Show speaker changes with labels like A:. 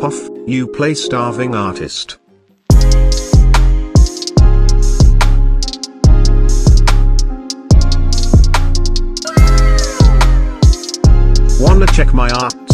A: Puff, you play starving artist. Wanna check my
B: art?